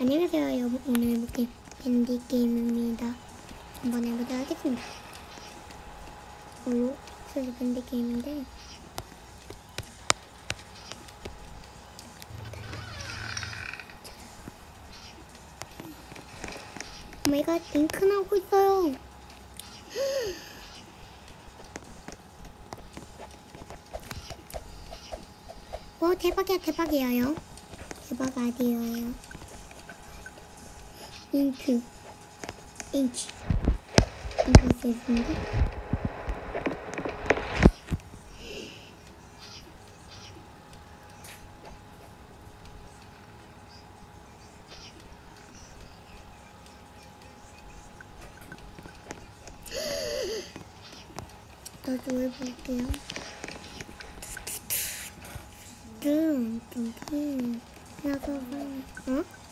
안녕하세요. 여러분 오늘 해볼 게 벤디 게임입니다. 한번 해보도록 하겠습니다. 오요 소리 벤디 게임인데. Oh my god 잉크 나오고 있어요. 와 대박이야 대박이에요. 대박 아디오예요 mümkün. İnç. İnç sesinde. Adoro papel. Tum, tum, tum. Ela tá falando. Hã?